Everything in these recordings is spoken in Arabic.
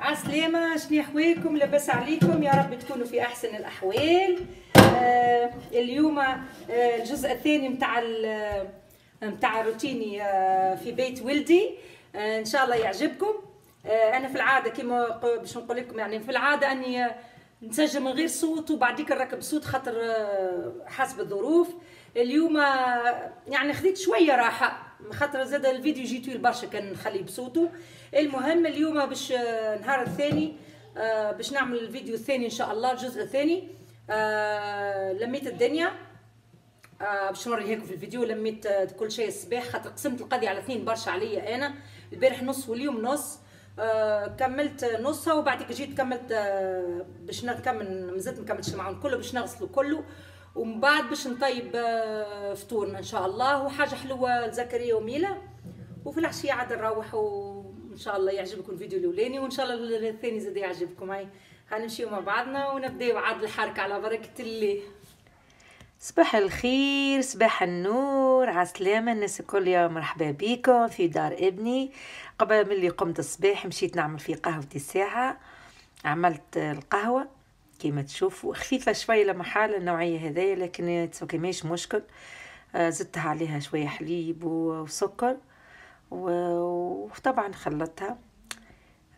عسلامة شنو أحوالكم؟ لاباس عليكم. يا رب تكونوا في أحسن الأحوال. آه اليوم آه الجزء الثاني متاع متاع روتيني آه في بيت ولدي. آه إن شاء الله يعجبكم. آه أنا في العادة كما باش نقول لكم يعني في العادة أني آه، نسجل من غير صوت وبعديك نركب صوت خاطر آه، حسب الظروف. اليوم آه، يعني خديت شوية راحة خاطر زاد الفيديو جي طويل برشا كان نخليه بصوته. المهم اليوم باش آه، النهار الثاني آه، باش نعمل الفيديو الثاني إن شاء الله الجزء الثاني. آه، لميت الدنيا. باش نوريها في الفيديو لميت كل شيء الصباح. خاطر قسمت القضية على اثنين برشا عليا أنا. البارح نص واليوم نص. كملت نصها وبعدك جيت كملت باش نكمل مازلت ما كملتش معاهم كله باش نغسله كله. ومن بعد باش نطيب فطورنا إن شاء الله. وحاجة حلوة لزكريا وميلا. وفي العشية عاد نروح وان شاء الله يعجبكم الفيديو الأولاني وإن شاء الله الثاني زاد يعجبكم. هاي هنمشيو مع بعضنا ونبداو عاد الحركة على بركة الله. صباح الخير صباح النور عسلامة الناس الكل يا مرحبا بكم في دار إبني. قبل من اللي قمت الصباح مشيت نعمل في قهوتي الساعة عملت القهوة كيما تشوفوا. خفيفة شوية لمحال النوعية هذيا لكن ماهيش مشكل. آه، زدتها عليها شوية حليب وسكر. وطبعا خلطتها.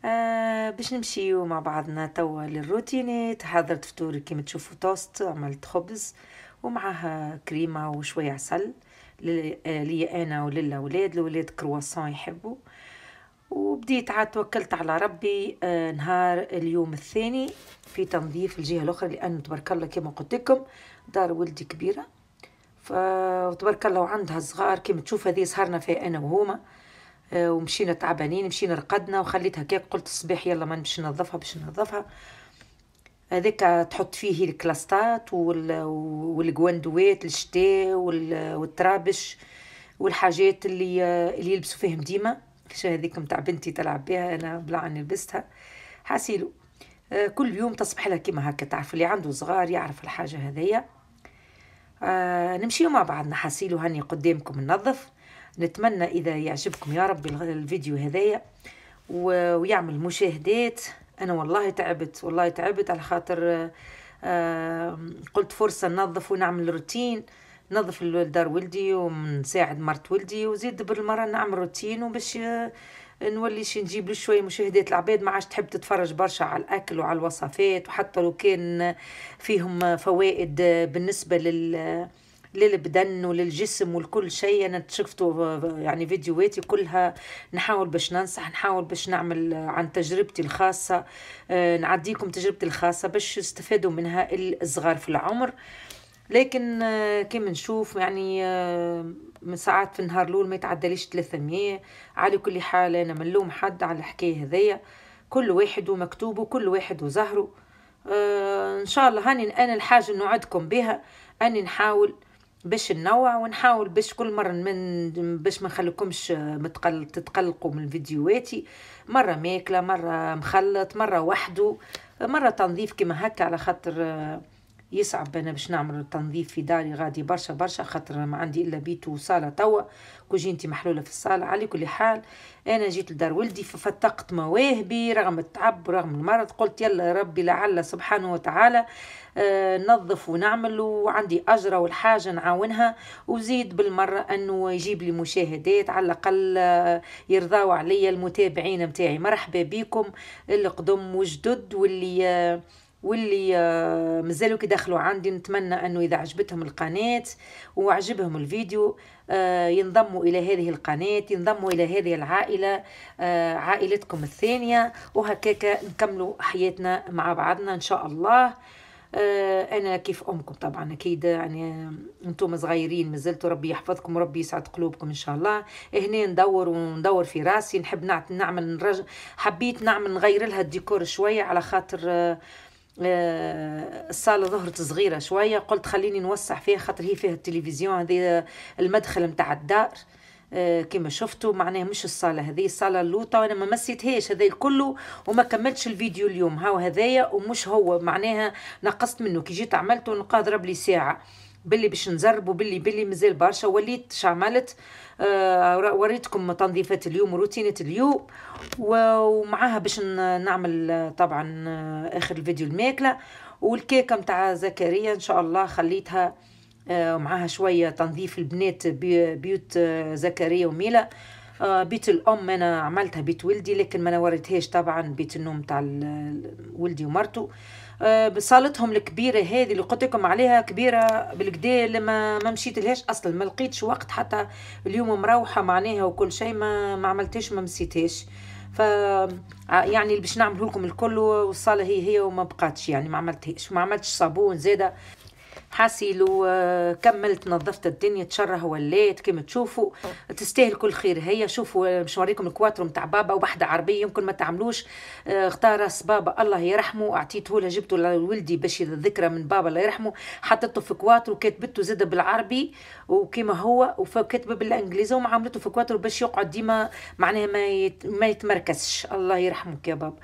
آه باش نمشيو مع بعضنا توا للروتينات. حضرت فطوري كيما تشوفوا توست عملت خبز ومعها كريمة وشوية عسل. آه، ليا أنا وللأولاد الأولاد كرواسون يحبوا. وبديت عاد توكلت على ربي آه، نهار اليوم الثاني في تنظيف الجهة الأخرى لأنه تبارك الله كما قلت لكم دار ولدي كبيرة. وتبارك الله وعندها صغار. كيما تشوف هذه سهرنا فيها أنا وهما آه، ومشينا تعبانين مشينا رقدنا وخليتها هكاك قلت الصباح يلا ما نمشي ننظفها باش ننظفها. هذاك تحط فيه الكلاستات وال- والجواندوات الشتاء وال- والترابش والحاجات اللي اللي يلبسوا فيهم ديما. كش هذيك متاع بنتي تلعب بها أنا بلا اني لبستها. حاسيلو. آه، كل يوم تصبح لها كيما هكا تعرف اللي عنده صغار يعرف الحاجة هذيا. آه نمشيو مع بعضنا حاسيلو هاني قدامكم ننظف نتمنى إذا يعجبكم يا رب الفيديو هذايا. ويعمل مشاهدات. أنا والله تعبت والله تعبت على خاطر آه، قلت فرصة ننظف ونعمل روتين. نظف دار ولدي ونساعد مرت ولدي. وزيد بالمرة نعمل روتين وباش نولي شي نجيب له شوية مشاهدات العباد ما عادش تحب تتفرج برشا على الأكل وعلى الوصفات وحتى لو كان فيهم فوائد بالنسبة لل للبدن وللجسم ولكل شيء. أنا شفته يعني فيديوهاتي كلها نحاول باش ننصح نحاول باش نعمل عن تجربتي الخاصة. آه، نعديكم تجربتي الخاصة باش يستفادوا منها الصغار في العمر. لكن آه، كيما نشوف يعني آه، من ساعات في النهار الأول ما يتعدليش 300 على كل حال أنا ملوم حد على الحكاية هذيا. كل واحد ومكتوبه كل واحد وزهره. آه، إن شاء الله هاني أنا الحاجة نوعدكم بها. أني نحاول باش ننوع ونحاول باش كل مرة من باش ما نخليكمش تتقلقوا من فيديوهاتي. مرة ماكلة مرة مخلط مرة وحده. مرة تنظيف كما هكا على خاطر آه، يصعب أنا باش نعمل تنظيف في داري غادي برشا برشا خاطر ما عندي إلا بيت وصالة توا كوجينتي محلولة في الصالة. على كل حال أنا جيت لدار ولدي ففتقت مواهبي رغم التعب رغم المرض. قلت يلا ربي لعل سبحانه وتعالى آه، نظف ونعمل وعندي أجرة والحاجة نعاونها. وزيد بالمرة أنه يجيب لي مشاهدات على الأقل آه، يرضاو عليا المتابعين متاعي. مرحبا بكم اللي قدم وجدد واللي آه، واللي آه، مازالوا كي دخلوا عندي نتمنى أنه إذا عجبتهم القناة وعجبهم الفيديو آه، ينضموا إلى هذه القناة ينضموا إلى هذه العائلة آه، عائلتكم الثانية وهكاك نكملوا حياتنا مع بعضنا إن شاء الله أنا كيف أمكم طبعا أكيد يعني أنتم صغيرين مازلتوا ربي يحفظكم وربي يسعد قلوبكم إن شاء الله هنا ندور وندور في راسي نحب نعمل. حبيت نعمل نغير لها الديكور شوية على خاطر الصالة ظهرت صغيرة شوية قلت خليني نوسع فيها خاطر هي فيها التلفزيون هذه المدخل متاع الدار. آه، كما شفتوا معناها مش الصالة هذه الصالة اللوطة وأنا ما مسيتهاش هذا كله وما كملتش الفيديو اليوم هاو هذايا ومش هو معناها نقصت منه. كي جيت عملته نقى ضرب لي ساعة. باللي باش نجربوا باللي باللي مازال برشا. وليت شعملت آه وريتكم تنظيفات اليوم وروتينة اليوم ومعاها باش نعمل طبعا آه، آخر الفيديو الماكلة. والكيكة متاع زكريا إن شاء الله خليتها آه، معاها شوية تنظيف البنات بيوت آه، زكريا وميلا. بيت الأم أنا عملتها بيت ولدي لكن ما نوريتهاش طبعا بيت النوم تاع ولدي ومرته. بصالتهم الكبيرة هذه اللي قلت لكم عليها كبيرة بالكدا لما ما مشيت لهاش أصلا ما لقيتش وقت حتى اليوم مروحة معناها وكل شيء ما ما عملتش ما مسيتهاش. ف يعني باش نعمله لكم الكل والصالة هي هي وما بقاتش يعني ما عملتهاش ما عملتش صابون زاده. حاسيل وكملت نظفت الدنيا تشره وليت كما تشوفوا تستاهل كل خير. هي شوفوا باش نوريكم الكواترو نتاع بابا وحده عربية يمكن ما تعملوش. آه، اختار بابا الله يرحمه أعطيته له جبته لولدي باش الذكرى من بابا الله يرحمه. حطيته في كواترو كتبته زاد بالعربي وكما هو وكتبه بالإنجليزي وما عملته في كواترو باش يقعد ديما معناها ما ما يتمركزش. الله يرحمك يا بابا.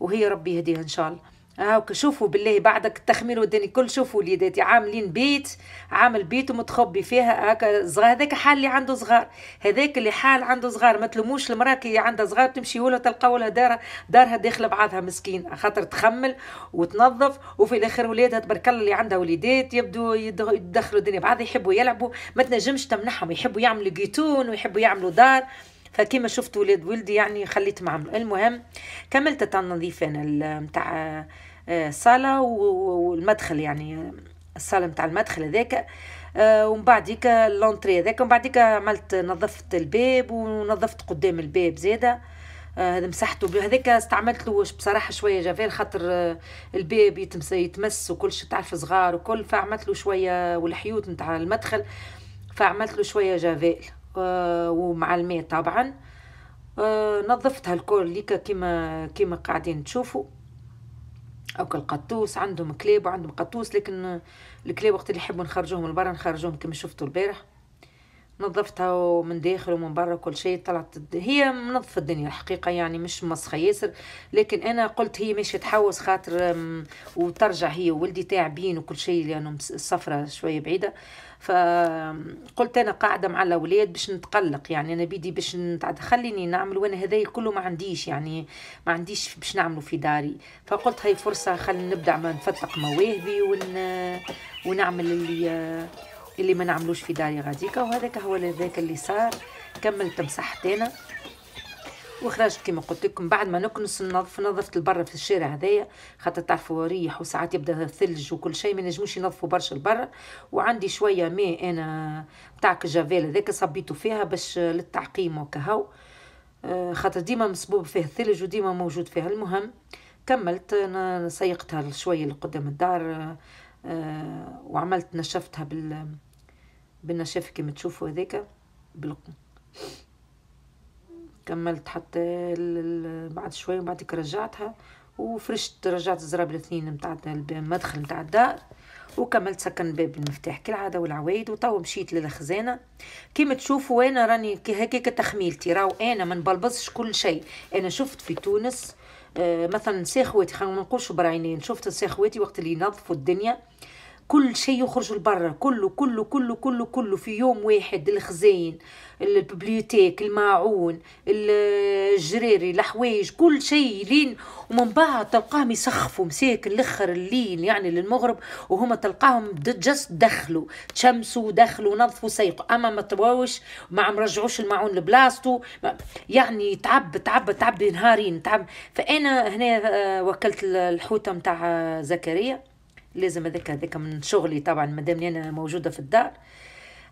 وهي ربي يهديها إن شاء الله. هاك شوفوا بالله بعدك التخمين وداني كل شوفوا وليداتي عاملين بيت عامل بيت ومتخبي فيها هكا صغار. هذاك حال اللي عنده صغار هذاك اللي حال عنده صغار. ما تلوموش المرأة كي عندها صغار تمشي ولا تلقى ولا دار دارها داخله بعضها مسكين. خاطر تخمل وتنظف وفي الآخر ولادها تبارك الله اللي عندها وليدات يبدو يدخلوا الدنيا. بعض يحبوا يلعبوا ما تنجمش تمنحهم. يحبوا يعملوا جيتون ويحبوا يعملوا دار. فكيما شفت ولاد ولدي يعني خليت معهم المهم كملت التنظيف أنا نتاع الصاله والمدخل يعني الصالة نتاع المدخل هذاك. آه، ومن بعديك l'entrée هذاك ومن بعديك عملت نظفت الباب ونظفت قدام الباب زاده. آه، هذا مسحته هذاك استعملت له بصراحة شوية جافيل خاطر آه، الباب يتمس يتمس وكل شيء تعرف صغار وكل. فعملت له شوية والحيوط نتاع المدخل فعملت له شوية جافيل ومع الماء طبعا. نظفتها الكل ليك كيما كيما قاعدين تشوفوا. أو كالقطوس عندهم كلاب وعندهم قطوس لكن الكلاب وقت اللي يحبوا نخرجوهم لبرا نخرجوهم كما شفتوا البارح. نظفتها من داخل ومن برا كل شيء طلعت هي منظفة الدنيا الحقيقة يعني مش مسخة ياسر. لكن أنا قلت هي مش تحوس خاطر وترجع هي وولدي تعبين وكل شيء لأنهم السفرة شوية بعيدة. فقلت أنا قاعدة مع الأولاد باش نتقلق يعني أنا بيدي باش خليني نعمل وأنا هذايا كله ما عنديش يعني ما عنديش باش نعمله في داري. فقلت هاي فرصة خلينا نبدأ ما نفتق مواهبي ون ونعمل اللي اللي ما نعملوش في داري غاديكا وهذاك هو ذاك اللي صار. كملت مسحت أنا وخرجت كما قلت لكم بعد ما نكنس ننظف نظفت البر في الشارع هذايا خاطر تعرفوا ريح وساعات يبدأ ثلج وكل شيء ما نجموش ينظفوا برشا البر. وعندي شوية ماء أنا بتاع كجافيل هذاك صبيته فيها باش للتعقيم وكهو. آه، خاطر ديما مسبوب فيه الثلج وديما موجود فيها. المهم كملت أنا سيقتها شوية لقدام الدار. آه، وعملت نشفتها بال بالنشاف كما تشوفوا هذاك بال كملت حتى بعد شوية وبعدك رجعتها وفرشت رجعت الزراب الاثنين نتاع المدخل نتاع الدار وكملت سكن باب المفتاح كالعادة والعوايد وتوا مشيت للخزانة. كيما تشوفوا أنا راني هكاك تخميلتي. راو أنا ما نبلبصش كل شيء. أنا شفت في تونس آه مثلا ساخواتي خلينا ما نقولش برعينين شفت ساخواتي وقت اللي ينظفوا الدنيا. كل شيء يخرج لبرا كله كله كله كله كله في يوم واحد. الخزاين ال bibliothèque الماعون الجريري الحوايج كل شيء لين ومن بعد تلقاهم يسخفوا مساكن الأخر الليل يعني للمغرب وهما تلقاهم جست دخلوا تشمسوا دخلوا نظفوا سيقوا أما ما تبواوش ما مرجعوش الماعون لبلاصتو يعني تعب تعب تعب نهارين تعب. فأنا هنا آه، وكلت الحوتة متاع زكريا. لازم هذاك هذاك من شغلي طبعا مادام أنا موجودة في الدار.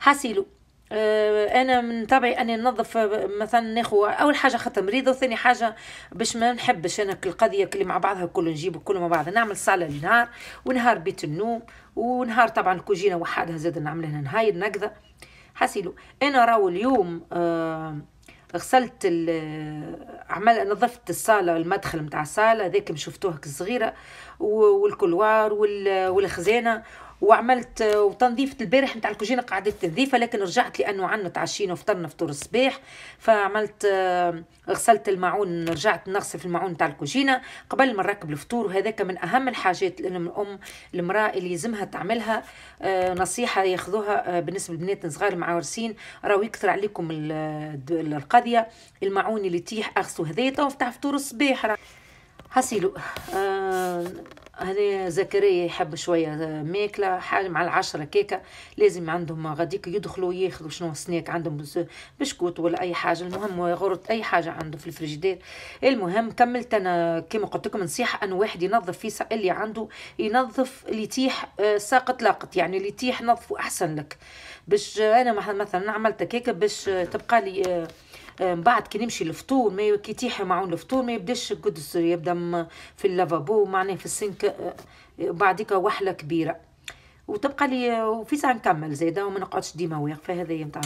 حاسيلو. آه، أنا من طبعي أني ننظف مثلا ناخذ أول حاجة خاطر مريضة وثاني حاجة باش ما نحبش أنا القضية كل مع بعضها كل نجيب كل مع بعض. نعمل صالة لنهار ونهار بيت النوم ونهار طبعا الكوجينه وحدها زاد نعملها نهاير نكذا حاسيلو أنا راهو اليوم آه غسلت عمل نظفت الصالة المدخل نتاع الصالة ذاك شفتوه صغيره والكلوار والخزانة وعملت وتنظيفة البارح نتاع الكوجينة قعدت تنظيفها لكن رجعت لأنه عنا تعشينا وفطرنا فطور الصباح فعملت غسلت الماعون رجعت نغسل في الماعون نتاع الكوجينة قبل ما نركب الفطور وهذاك من أهم الحاجات اللي الام المرأة اللي يلزمها تعملها آه، نصيحة ياخذوها آه، بالنسبة للبنات صغار مع ورسين راهو يكثر عليكم القضية الماعون اللي تيح اغسلوا هذايا تو فطور الصباح هسيلو آه هذا زكريا يحب شوية ماكلة حاجة مع العشرة كيكة لازم عندهم غاديك يدخلوا ياخذوا شنو سناك عندهم بسكوت ولا أي حاجة المهم غرت أي حاجة عنده في الفريجيدير. المهم كملت أنا كما قلت لكم نصيحة أنه واحد ينظف في اللي عنده ينظف اللي يتيح آه، ساقط لاقط يعني اللي يتيح نظفه أحسن لك. باش أنا مثلا عملت كيكة باش تبقى لي آه، من بعد كي نمشي للفطور ما كي تيحي معون الفطور ما يبداش القدس يبدا في اللافابو معناه في السنك آه، بعديك وحلة كبيرة. وتبقى لي وفي ساعه نكمل زيده وما نقعدش ديما واقفه هذا نتاع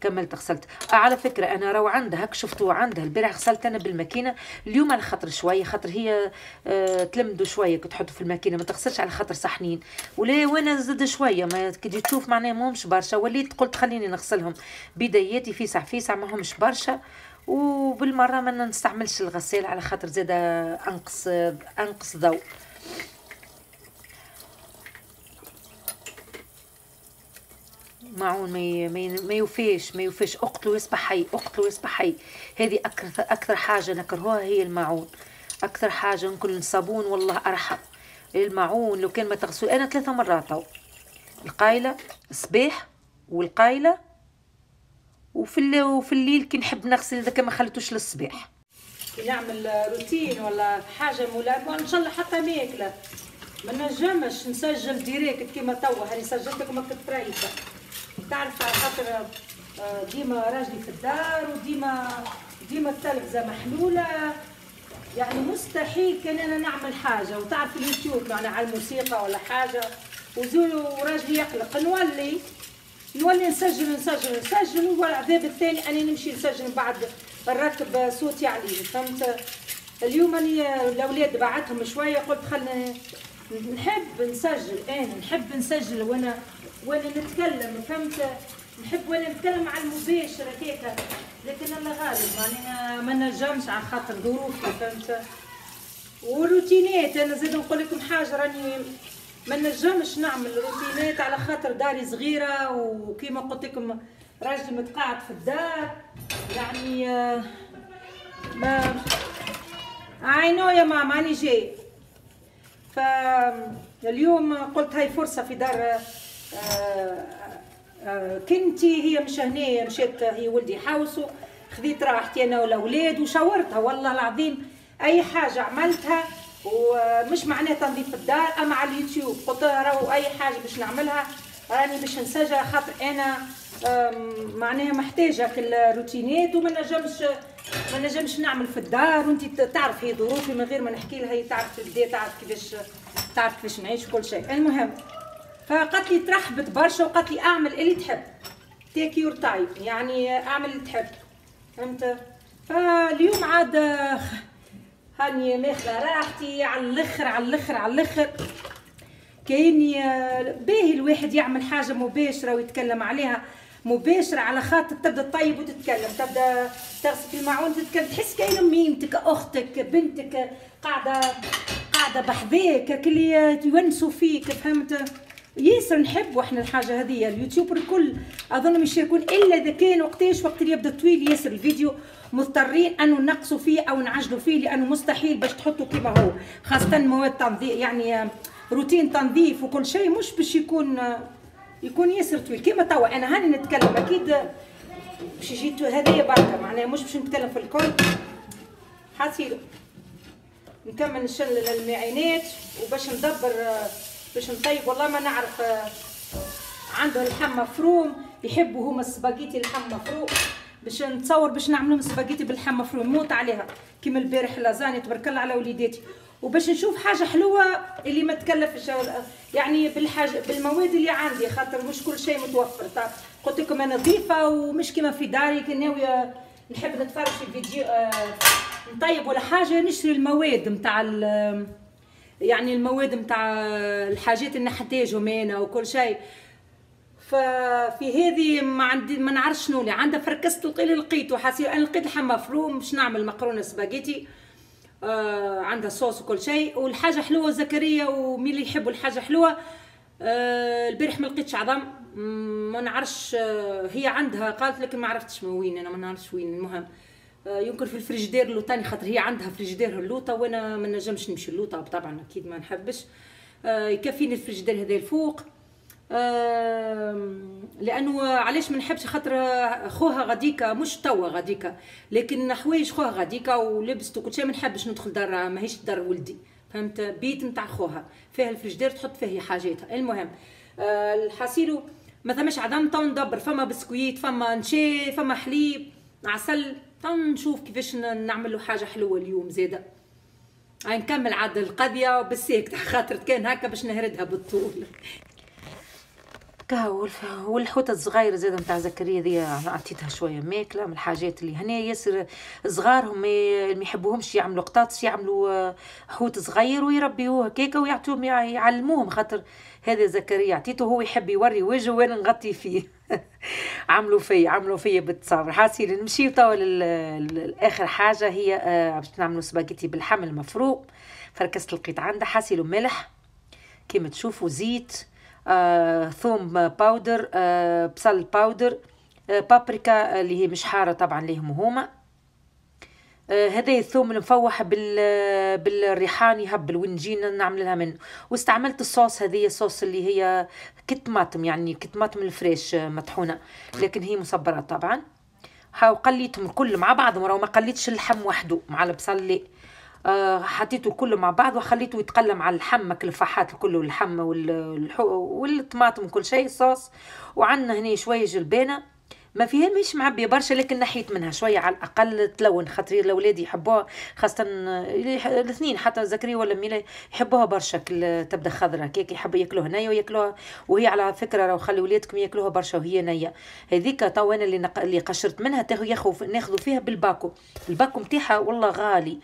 كملت غسلت. آه على فكرة أنا راهو عندها هك شفتوا عندها. البارح غسلت أنا بالماكينة. اليوم على خاطر شوية خاطر هي آه تلمدوا شوية كي تحطوا في الماكينة. ما تغسلش على خاطر صحنين. ولا وأنا زاد شوية ما كي تشوف معناها ماهمش برشا. وليت قلت خليني نغسلهم. بداياتي فيسع فيسع ما همش برشا. وبالمرة ما نستعملش الغسال على خاطر زاد أنقص أنقص ضوء. معون ما ما يوفيش ما يوفيش. أقتلوا يصبح حي أقتلوا يصبح حي. هذه أكثر أكثر حاجة نكرهوها هي المعون أكثر حاجة نقول الصابون والله أرحم. المعون لو كان ما تغسل أنا ثلاثة مرات تو. القايلة الصباح والقايلة وفي وفي الليل كي نحب نغسل إذا ما خليتوش للصباح. نعمل روتين ولا حاجة ملائمه إن شاء الله حتى ماكلة. ما نجمش نسجل direct كيما توا هاني سجلت لكم كنت تعرف على خاطر آه، ديما راجلي في الدار وديما ديما التلفزه محلولة. يعني مستحيل كان أنا نعمل حاجة. وتعرف اليوتيوب يعني على الموسيقى ولا حاجة. وزول وراجلي يقلق نولي نولي نسجل نسجل نسجل. والعذاب الثاني اني نمشي نسجل بعد نركب صوتي عليه فهمت؟ اليوم أني الأولاد بعتهم شوية قلت خلنا نحب نسجل أنا نحب نسجل. وأنا وأنا نتكلم فهمت؟ نحب وأنا نتكلم على المباشر هكاك. لكن الله غالب معناها ما نجمش على خاطر ظروفي فهمت؟ وروتينات أنا زاد نقول لكم حاجة راني ما نجمش نعمل روتينات على خاطر داري صغيرة وكيما قلت لكم راجلي متقاعد في الدار يعني آه، ما عينو يا ماما راني جاي. فاليوم قلت هاي فرصة في دار كنتي هي مش هنا مشيت هي ولدي حاوسو خذيت راحتي أنا والأولاد وشاورتها والله العظيم أي حاجة عملتها ومش معناه تنظيف الدار أما على اليوتيوب قلت راهو أي حاجة باش نعملها راني باش نسجل خاطر أنا معناها محتاجة في الروتينات وما نجمش ما نجمش نعمل في الدار وأنت تعرف هي ظروفي من غير ما نحكي لها هي تعرف تعرف كيفاش تعرف كيفاش نعيش كل شيء. المهم فقالت لي ترحبت برشا وقالت لي اعمل اللي تحب. take your time يعني اعمل اللي تحب. فهمت؟ فاليوم عاد هاني ماخذة راحتي على الأخر على الأخر على الأخر. كايني باهي الواحد يعمل حاجة مباشرة ويتكلم عليها. مباشرة على خاطر تبدأ تطيب وتتكلم تبدأ تغسل في المعون تتكلم. تحس كاين ميمتك أختك بنتك قاعدة قاعدة بحذاك كلي يونسوا فيك فهمت؟ ياسر نحبوا إحنا الحاجة هذه اليوتيوبر الكل أظن مش إلا إذا كان وقتاش وقت اللي يبدأ طويل ياسر الفيديو. مضطرين انه نقصوا فيه أو نعجلوا فيه لأنه مستحيل باش تحطوا كما هو. خاصة مواد تنظيف يعني روتين تنظيف وكل شيء مش باش يكون يكون ياسر طويل. كيما توا أنا هاني نتكلم. أكيد باش يجي هذه بركة. معناها مش باش نتكلم في الكل. حاسيلو نكمل نشلل المعينات وباش ندبر باش نطيب. والله ما نعرف عنده اللحم مفروم يحبوا هما السباجيتي اللحم مفروم. باش نتصور باش نعملهم سباجيتي باللحم مفروم. موت عليها. كيما البارح lasagne تبارك الله على وليداتي. وباش نشوف حاجة حلوة اللي ما تكلفش. يعني بالحاجة بالمواد اللي عندي خاطر مش كل شيء متوفر. قلت لكم أنا نظيفة ومش كيما في داري كي ناوية نحب نتفرج في الفيديو آه نطيب ولا حاجة نشري المواد نتاع يعني المواد نتاع الحاجات اللي نحتاجهم أنا وكل شيء. ففي هذه ما عندي ما نعرفش شنو اللي عندها. فركست لقيت لقيته حاسي أنا لقيت لحم مفروم باش نعمل مقرونه سباجيتي. آه عندها صوص وكل شيء. والحاجة حلوة زكريا ومين اللي يحبوا الحاجة حلوة. آه البارح ما لقيتش عظم. ما نعرفش آه هي عندها قالت لكن ما عرفتش وين أنا ما نعرفش وين. المهم يمكن في الفريجيدير اللوطاني خاطر هي عندها فريجيدير اللوطة وأنا ما نجمش نمشي اللوطة طبعا أكيد ما نحبش. آه يكفيني الفريجيدير هذا الفوق. لأنه علاش ما نحبش؟ خاطر خوها غاديكا مش توا غاديكا لكن حوايج خوها غاديكا ولبست وكل شيء ما نحبش ندخل دار ماهيش دار ولدي. فهمت؟ بيت نتاع خوها. فيها الفريجدير تحط فيه حاجاتها. المهم آه، الحاسيلو ما ثماش عدم تو ندبر فما بسكويت فما نشي فما حليب عسل. نشوف كيفاش نعمل له حاجة حلوة اليوم زادة. هاي نكمل عاد القضية بالسيك خاطر كان هكا باش نهردها بالطول. كهو والحوت الصغير زاد نتاع زكريا ذي عطيتها شوية ماكلة من الحاجات اللي هنا ياسر صغارهم ما يحبوهمش يعملوا قطاطس يعملوا آه، حوت صغير ويربيوه هكاكا ويعطوهم يعلموهم خاطر هذا زكريا عطيته هو يحب يوري وجهه وأنا نغطي فيه. عملوا في عملوا في بالتصاور حاسين نمشيو توا لاخر حاجة هي آه، باش نعملوا سباجيتي باللحم المفروم. فركست لقيت عندها حاسيلو ملح. كيما تشوفوا زيت. آه، ثوم powder آه، بصل powder آه، بابريكا اللي هي مش حارة طبعا ليهم هما. هذا الثوم المفوح بال بالريحان يهبل ونجي نعمل لها منه واستعملت الصوص هذه الصوص اللي هي كتماطم يعني كتماطم ال fresh مطحونة. لكن هي مصبرة طبعا. هاو قليتهم الكل مع بعضهم راهو ما قليتش اللحم وحده مع البصل لي آه، حطيته كله مع بعض وخليته يتقلى مع اللحم الفحات الكل واللحم والطماطم وكل شيء صوص وعندنا هنا شوية جلبانة ما فيها مش معبية برشا لكن نحيت منها شوية على الأقل تلون خاطر الأولاد يحبوها خاصة الاثنين حتى زكريا ولا ميلا يحبوها برشا تبدأ خضرة كيك يحبوا ياكلوها نيه وياكلوها. وهي على فكرة راهو خلي ولادكم ياكلوها برشا وهي نية. هذيك تو أنا اللي نق... اللي قشرت منها تاخذ ياخذ ناخذ فيها بالباكو. الباكو نتاعها والله غالي.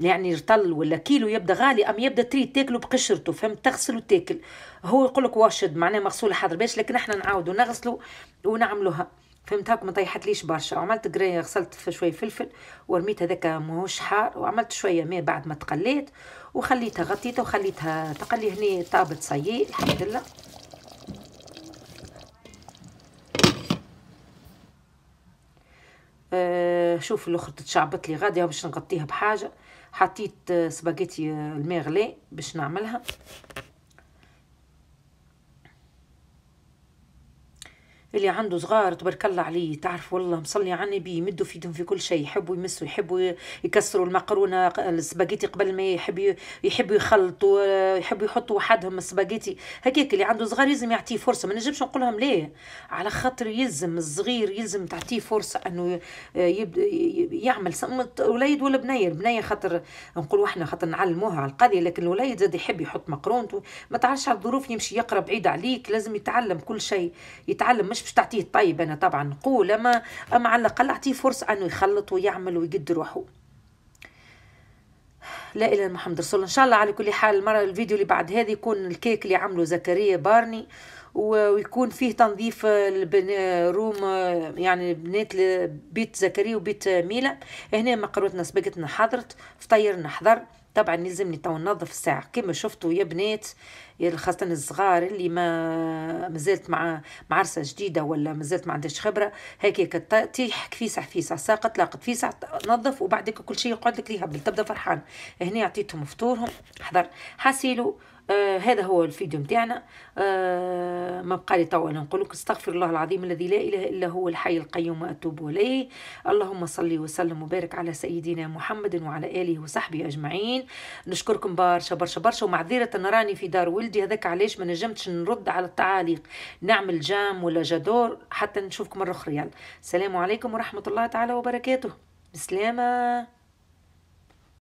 يعني رطل ولا كيلو يبدأ غالي أما يبدأ تريد تاكله بقشرته فهمت؟ تغسل وتاكل هو يقول لك واشد معناه مغسولة حاضر باش لكن إحنا نعاودوا نغسلوا ونعملوها. فهمت؟ هاك ما طيحتليش برشا. وعملت قرايه غسلت في شوية فلفل ورميت هذاك ماهوش حار وعملت شوية ماء بعد ما تقليت وخليتها غطيتها وخليتها تقلي هني طابت صيي الحمد لله. أه شوف الآخر تتشعبط لي غاديه باش نغطيها بحاجة. حطيت سباجيتي الماء غلي باش نعملها. اللي عنده صغار تبارك الله عليه تعرف والله مصلي على النبي يمدوا في في كل شيء يحبوا يمسوا يحبوا يكسروا المقرونة السباجيتي قبل ما يحب يحبوا يخلطوا يحبوا يحطوا وحدهم السباجيتي هكاك اللي عنده صغار لازم يعطيه فرصة ما نجمش نقول لهم ليه. على خاطر يلزم الصغير يلزم تعطيه فرصة أنه يبدا يعمل وليد ولا بنية؟ البنية خاطر نقولوا إحنا خاطر نعلموها على القضية لكن الوليد زاد يحب يحط مقرونته. ما تعرفش على الظروف يمشي يقرأ بعيد عليك لازم يتعلم كل شيء يتعلم مش باش تعطيه طيب أنا طبعا نقول اما أما على الأقل أعطيه فرصة أنه يخلط ويعمل ويقد روحه. لا إله إلا محمد رسول الله. إن شاء الله على كل حال المره الفيديو اللي بعد هذه يكون الكيك اللي عمله زكريا بارني ويكون فيه تنظيف روم يعني بنات بيت زكريا وبيت ميلا هنا مقروتنا سبقتنا حضرت فطيرنا حضر. طبعا يلزمني تو ننظف الساعة. كما شفتوا يا بنات خاصة الصغار اللي ما مازالت مع معرسة جديدة ولا مازالت ما عندهاش خبرة هيك تيح كفيسة حفيسة ساقط لاقط فيسة نظف وبعدك كل شيء يقعد لك يهبل تبدأ فرحان. هنا عطيتهم فطورهم. حضر. حاسيلو. آه هذا هو الفيديو متاعنا. آه ما بقى لي توا نقول لك استغفر الله العظيم الذي لا إله إلا هو الحي القيوم وأتوب إليه. اللهم صل وسلم وبارك على سيدنا محمد وعلى آله وصحبه أجمعين. نشكركم برشا برشا برشا. ومعذرة راني في دار ولدي. هذاك علاش ما نجمتش نرد على التعاليق. نعمل جام ولا جدور حتى نشوفكم مرة أخرى. يلا. السلام عليكم ورحمة الله تعالى وبركاته. بسلامة.